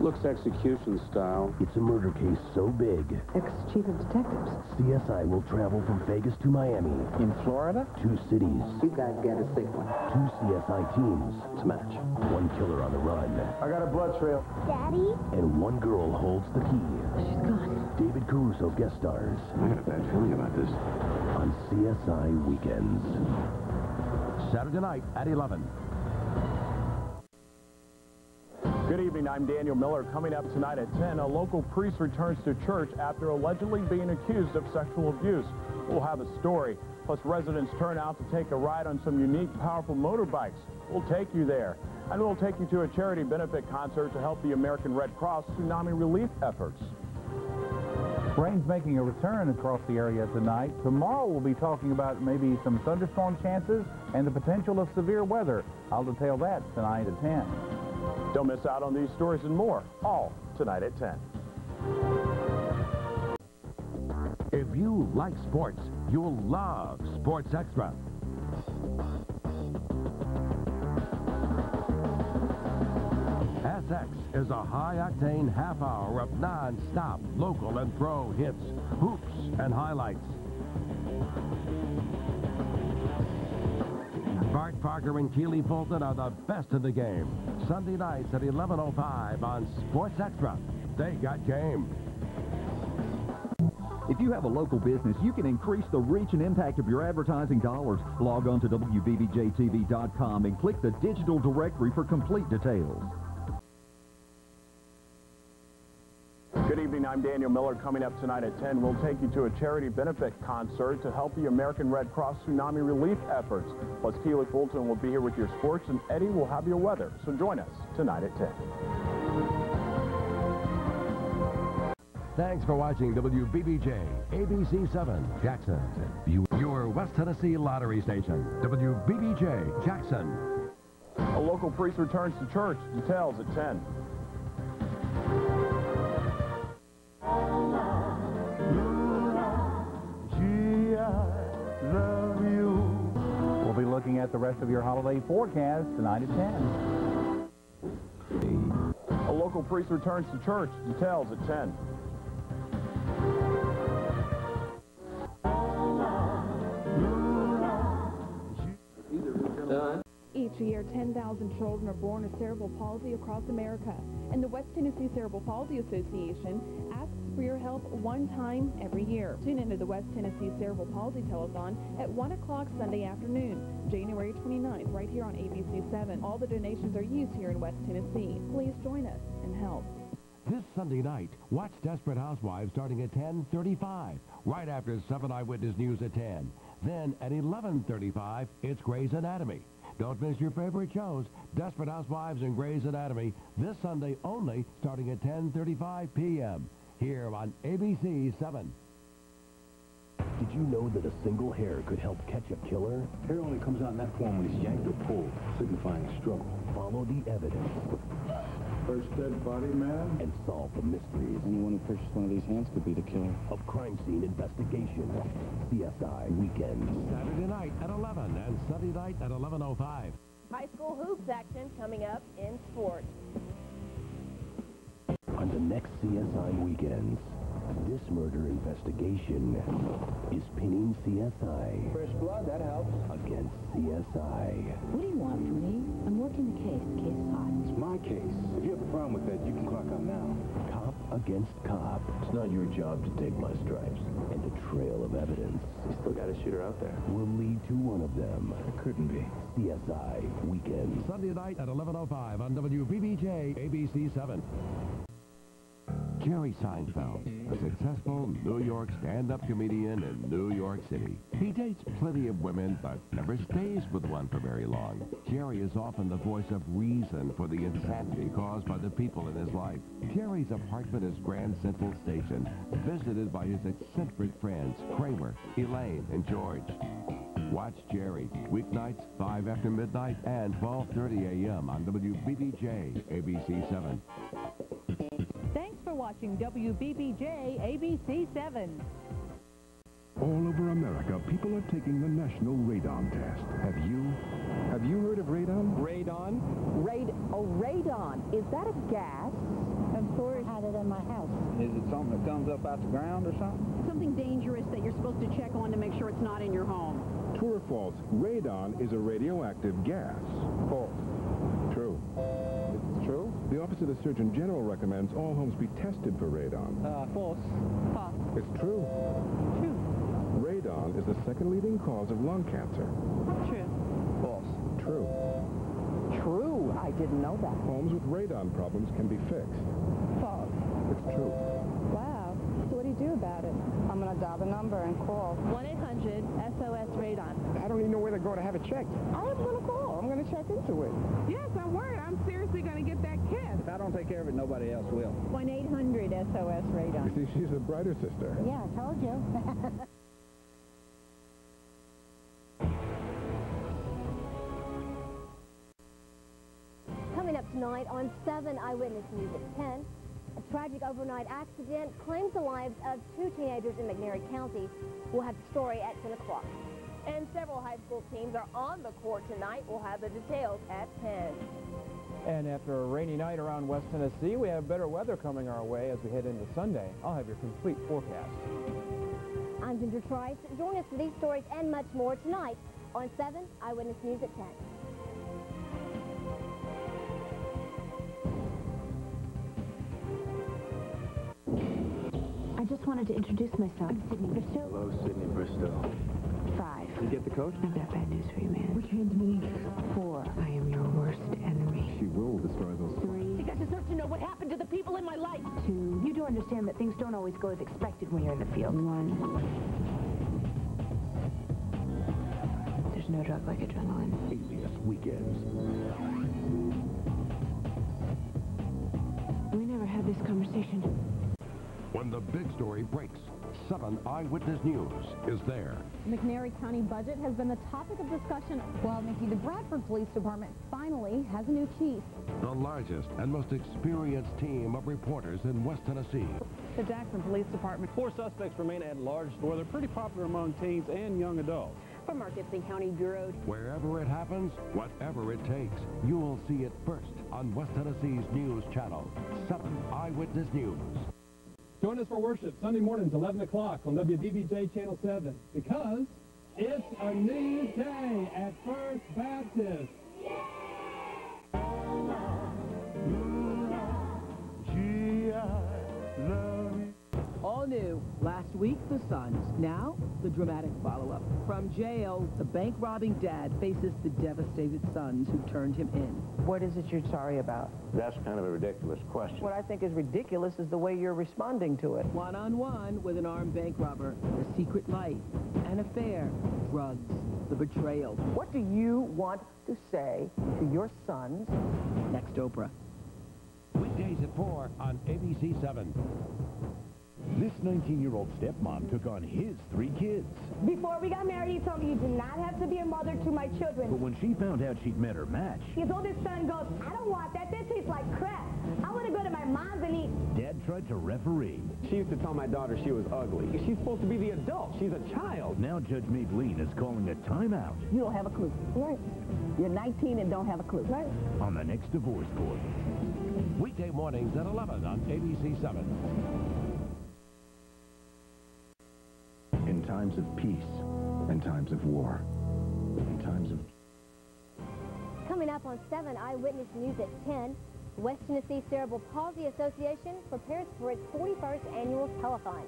Looks execution style. It's a murder case so big. Ex-chief of detectives. CSI will travel from Vegas to Miami. In Florida? Two cities. You guys get a sick one. Two CSI teams. It's a match. One killer on the run. I got a blood trail. Daddy? And one girl holds the key. She's gone. David Caruso guest stars. I got a bad feeling about this. On CSI Weekends. Saturday night at 11. Good evening, I'm Daniel Miller. Coming up tonight at 10, a local priest returns to church after allegedly being accused of sexual abuse. We'll have a story. Plus, residents turn out to take a ride on some unique, powerful motorbikes. We'll take you there. And we'll take you to a charity benefit concert to help the American Red Cross tsunami relief efforts. Rain's making a return across the area tonight. Tomorrow we'll be talking about maybe some thunderstorm chances and the potential of severe weather. I'll detail that tonight at 10. Don't miss out on these stories and more, all tonight at 10. If you like sports, you'll love Sports Extra. SX is a high-octane half hour of non-stop local and pro hits, hoops, and highlights. Bart Parker and Keely Fulton are the best in the game. Sunday nights at 11.05 on Sports Extra. They got game. If you have a local business, you can increase the reach and impact of your advertising dollars. Log on to WBBJTV.com and click the digital directory for complete details. Good evening, I'm Daniel Miller. Coming up tonight at 10, we'll take you to a charity benefit concert to help the American Red Cross tsunami relief efforts. Plus, Keely Fulton will be here with your sports, and Eddie will have your weather. So join us tonight at 10. Thanks for watching WBBJ ABC 7 Jackson. You, your West Tennessee lottery station. WBBJ Jackson. A local priest returns to church. Details at 10. Looking at the rest of your holiday forecast tonight at 10. A local priest returns to church. Details at 10. Each year, 10,000 children are born with cerebral palsy across America, and the West Tennessee Cerebral Palsy Association asks for your help one time every year. Tune into the West Tennessee Cerebral Palsy Telethon at 1 o'clock Sunday afternoon, January 29th, right here on ABC 7. All the donations are used here in West Tennessee. Please join us and help. This Sunday night, watch Desperate Housewives starting at 10.35, right after 7 Eyewitness News at 10. Then at 11.35, it's Grey's Anatomy. Don't miss your favorite shows, Desperate Housewives and Grey's Anatomy, this Sunday only, starting at 10.35 p.m. here on ABC 7. Did you know that a single hair could help catch a killer? Hair only comes out in that form when it's yanked or pulled, signifying struggle. Follow the evidence. First dead body, man? And solve the mysteries. Anyone who purchased one of these hands could be the killer. Of crime scene investigation. CSI Weekend. Saturday night at 11 and Sunday night at 11.05. High school hoops action coming up in sports. On the next CSI Weekends, this murder investigation is pinning CSI Fresh blood, that helps. against CSI. What do you want from me? I'm working the case. The case is hot. It's my case. If you have a problem with that, you can clock out now. Cop against cop. It's not your job to take my stripes. And a trail of evidence You still got a shooter out there. will lead to one of them. It couldn't be. CSI Weekends. Sunday night at 11.05 on WBBJ ABC 7. Jerry Seinfeld, a successful New York stand-up comedian in New York City. He dates plenty of women, but never stays with one for very long. Jerry is often the voice of reason for the insanity caused by the people in his life. Jerry's apartment is Grand Central Station, visited by his eccentric friends, Kramer, Elaine, and George. Watch Jerry, weeknights, 5 after midnight and 12.30 a.m. on WBBJ, ABC 7. Thanks for watching WBBJ ABC 7. All over America, people are taking the national radon test. Have you? Have you heard of radon? Radon? Rad oh, radon. Is that a gas? Of course. Had it in my house. Is it something that comes up out the ground or something? Something dangerous that you're supposed to check on to make sure it's not in your home. True or false? Radon is a radioactive gas. False. True. It's true? The Office of the Surgeon General recommends all homes be tested for radon. Uh, false. False. It's true. True. Radon is the second leading cause of lung cancer. True. False. True. True. I didn't know that. Homes with radon problems can be fixed. False. It's true. Wow. So what do you do about it? I'm going to dial the number and call 1-800-SOS-RADON. I don't even know where to go to have it checked. I'm going to call. I'm going to check into it. Yes, I'm worried. I'm seriously going to get that kid. If I don't take care of it, nobody else will. 1-800-SOS-RADON. You see, she's a brighter sister. Yeah, I told you. (laughs) Coming up tonight on 7 Eyewitness News at 10, a tragic overnight accident claims the lives of two teenagers in McNairy County. We'll have the story at 10 o'clock. And several high school teams are on the court tonight. We'll have the details at 10. And after a rainy night around West Tennessee, we have better weather coming our way as we head into Sunday. I'll have your complete forecast. I'm Ginger Trice. Join us for these stories and much more tonight on 7 Eyewitness News at 10. Just wanted to introduce myself. I'm Sydney Bristow. Hello, Sydney Bristow. Five. You get the coach? I've got bad news for you, man. Which hand do you need? Four. I am your worst enemy. She will destroy those. Three. You guys deserve to know what happened to the people in my life. Two. You do understand that things don't always go as expected when you're in the field. One. There's no drug like adrenaline. Alias Weekends. We never had this conversation. When the big story breaks, 7 Eyewitness News is there. McNairy County budget has been the topic of discussion. Well, Nikki, the Bradford Police Department finally has a new chief. The largest and most experienced team of reporters in West Tennessee. The Jackson Police Department. Four suspects remain at large, where they're pretty popular among teens and young adults. From our Gibson County Bureau. Wherever it happens, whatever it takes, you'll see it first on West Tennessee's News Channel. 7 Eyewitness News. Join us for worship Sunday mornings, 11 o'clock on WBBJ Channel 7, because it's a new day at First Baptist. Last week, the Sons. Now, the dramatic follow-up. From jail, the bank-robbing dad faces the devastated sons who turned him in. What is it you're sorry about? That's kind of a ridiculous question. What I think is ridiculous is the way you're responding to it. One-on-one with an armed bank robber, the secret life, an affair, drugs, the betrayal. What do you want to say to your sons? Next Oprah. Weekdays at 4 on ABC 7. This 19-year-old stepmom took on his three kids. Before we got married, he told me you do not have to be a mother to my children. But when she found out she'd met her match, his oldest son goes, I don't want that. That tastes like crap. I want to go to my mom's and eat. Dad tried to referee. She used to tell my daughter she was ugly. She's supposed to be the adult. She's a child. Now Judge Mablean is calling a timeout. You don't have a clue. Right. You're 19 and don't have a clue. Right. On the next divorce court. Weekday mornings at 11 on ABC 7. In times of peace and times of war. In times of... Coming up on 7 Eyewitness News at 10, West Tennessee Cerebral Palsy Association prepares for its 41st annual telethon.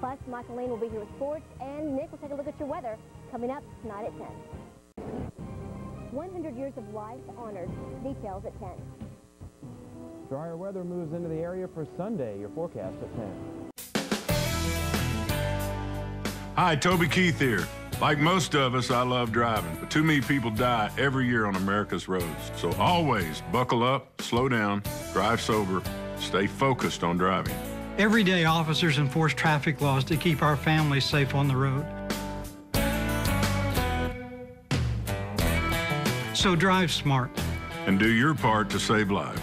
Plus, Michael Lean will be here with sports, and Nick will take a look at your weather coming up tonight at 10. 100 years of life honored. Details at 10. Drier weather moves into the area for Sunday. Your forecast at 10. Hi, Toby Keith here. Like most of us, I love driving, but too many people die every year on America's roads. So always buckle up, slow down, drive sober, stay focused on driving. Every day, officers enforce traffic laws to keep our families safe on the road. So drive smart. And do your part to save lives.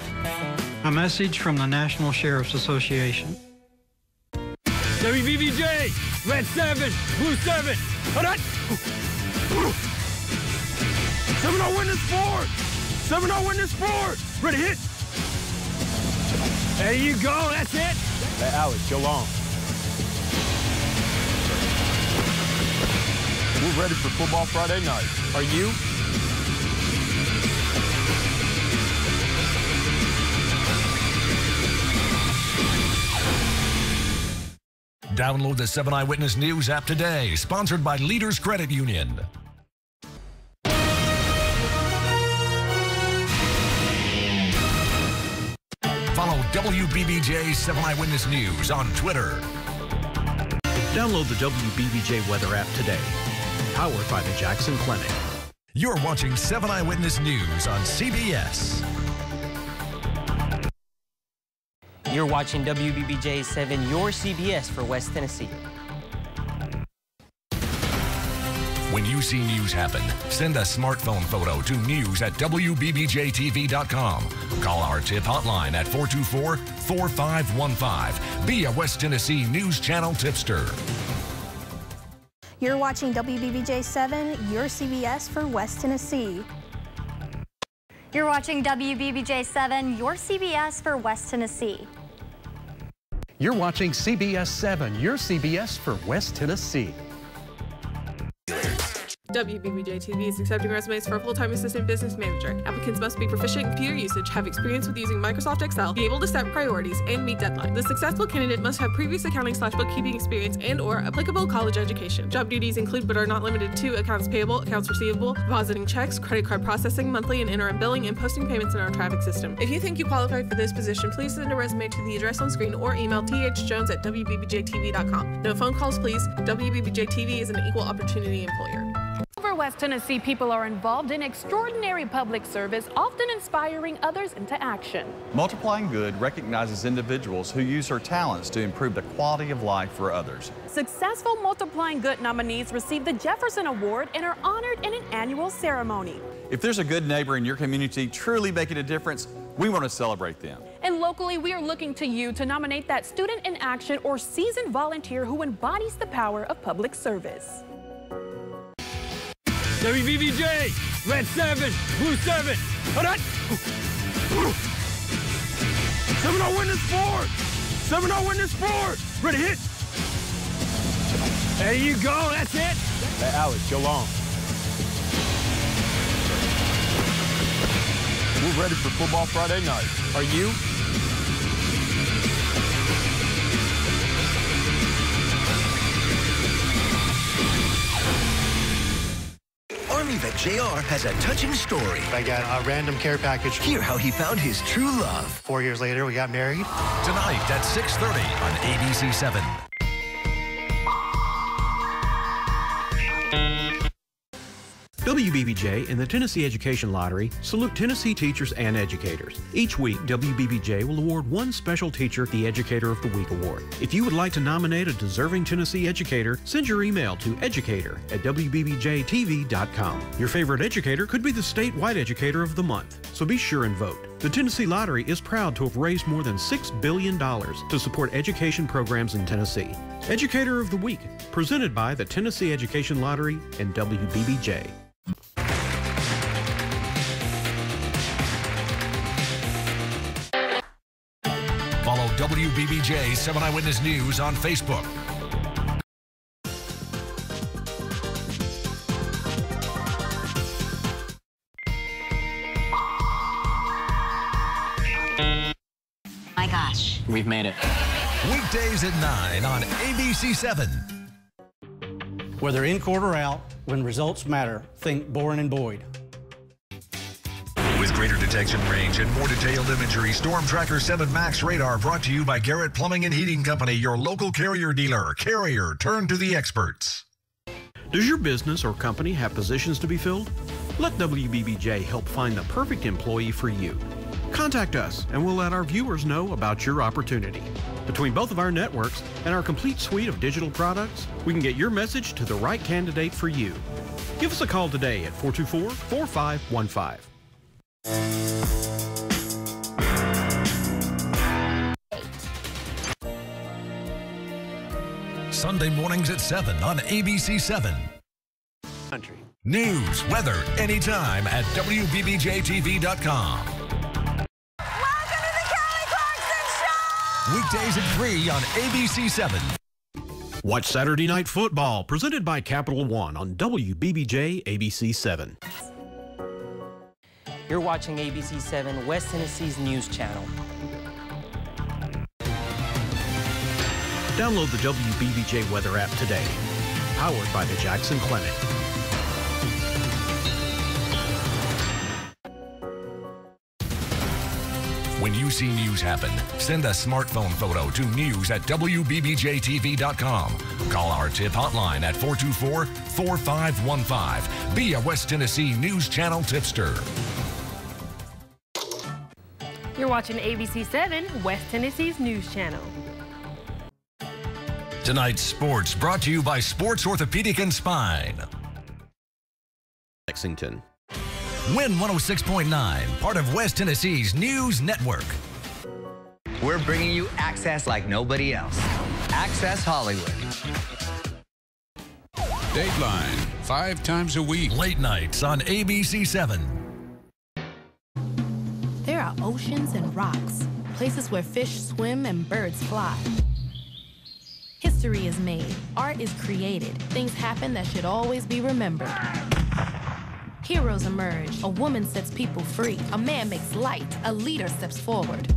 A message from the National Sheriff's Association. WBBJ! Red 7, Blue 7. Alright. 7-0 win this forward. 7-0 win this forward. Ready, hit. There you go. That's it. Hey, Alex, go long. We're ready for Football Friday night. Are you? Download the 7 Eyewitness News app today, sponsored by Leaders Credit Union. Follow WBBJ 7 Eyewitness News on Twitter. Download the WBBJ weather app today. Powered by the Jackson Clinic. You're watching 7 Eyewitness News on CBS. You're watching WBBJ 7, your CBS for West Tennessee. When you see news happen, send a smartphone photo to news at WBBJTV.com. Call our tip hotline at 424 4515. Be a West Tennessee News Channel tipster. You're watching WBBJ 7, your CBS for West Tennessee. You're watching WBBJ 7, your CBS for West Tennessee. You're watching CBS 7, your CBS for West Tennessee. WBBJ is accepting resumes for a full-time assistant business manager. Applicants must be proficient in computer usage, have experience with using Microsoft Excel, be able to set priorities, and meet deadlines. The successful candidate must have previous accounting slash bookkeeping experience and or applicable college education. Job duties include but are not limited to accounts payable, accounts receivable, depositing checks, credit card processing, monthly and interim billing, and posting payments in our traffic system. If you think you qualify for this position, please send a resume to the address on screen or email thjones at wbbjtv.com. No phone calls, please. WBBJ TV is an equal opportunity employer. West Tennessee, people are involved in extraordinary public service, often inspiring others into action. Multiplying Good recognizes individuals who use their talents to improve the quality of life for others. Successful Multiplying Good nominees receive the Jefferson Award and are honored in an annual ceremony. If there's a good neighbor in your community truly making a difference, we want to celebrate them. And locally, we are looking to you to nominate that student in action or seasoned volunteer who embodies the power of public service. WBBJ, Red 7, Blue 7. Alright. 7-0 win this forward. 7-0 win this forward. Ready, hit. There you go. That's it. Hey, Alex, go long. We're ready for Football Friday night. Are you? Army Vet JR has a touching story. I got a random care package. Hear how he found his true love. Four years later, we got married. Tonight at 6.30 on ABC 7. WBBJ and the Tennessee Education Lottery salute Tennessee teachers and educators. Each week, WBBJ will award one special teacher the Educator of the Week award. If you would like to nominate a deserving Tennessee educator, send your email to educator at WBBJTV.com. Your favorite educator could be the statewide educator of the month, so be sure and vote. The Tennessee Lottery is proud to have raised more than $6 billion to support education programs in Tennessee. Educator of the Week, presented by the Tennessee Education Lottery and WBBJ. WBBJ 7 Eyewitness News on Facebook. My gosh. We've made it. Weekdays at 9 on ABC 7. Whether in court or out, when results matter, think Boren and Boyd. Detection range and more detailed imagery, Storm Tracker 7 Max radar brought to you by Garrett Plumbing and Heating Company, your local carrier dealer. Carrier, turn to the experts. Does your business or company have positions to be filled? Let WBBJ help find the perfect employee for you. Contact us and we'll let our viewers know about your opportunity. Between both of our networks and our complete suite of digital products, we can get your message to the right candidate for you. Give us a call today at 424 4515. Sunday mornings at 7 on ABC 7. Country. News, weather, anytime at WBBJTV.com. Welcome to the Kelly Clarkson Show! Weekdays at 3 on ABC 7. Watch Saturday Night Football, presented by Capital One on WBBJ ABC 7. You're watching ABC 7 West Tennessee's news channel. Download the WBBJ weather app today. Powered by the Jackson Clinic. When you see news happen, send a smartphone photo to news at WBBJTV.com. Call our tip hotline at 424 4515. Be a West Tennessee News Channel tipster. You're watching ABC 7 West Tennessee's news channel. Tonight's sports brought to you by Sports Orthopedic and Spine. Lexington. Win 106.9, part of West Tennessee's News Network. We're bringing you access like nobody else. Access Hollywood. Dateline, five times a week. Late nights on ABC 7. Oceans and rocks, places where fish swim and birds fly. History is made, art is created, things happen that should always be remembered. Heroes emerge, a woman sets people free, a man makes light, a leader steps forward.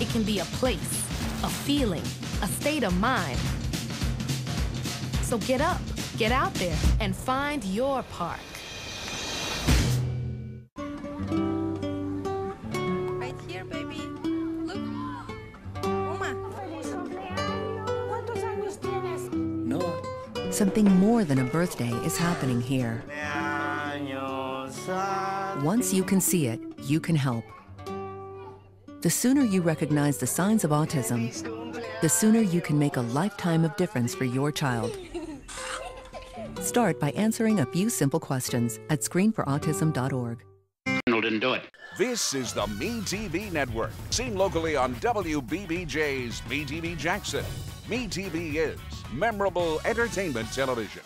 It can be a place, a feeling, a state of mind. So get up, get out there, and find your park. Something more than a birthday is happening here. Once you can see it, you can help. The sooner you recognize the signs of autism, the sooner you can make a lifetime of difference for your child. Start by answering a few simple questions at screenforautism.org. didn't do it. This is the MeTV Network, seen locally on WBBJ's MeTV Jackson. MeTV is memorable entertainment television.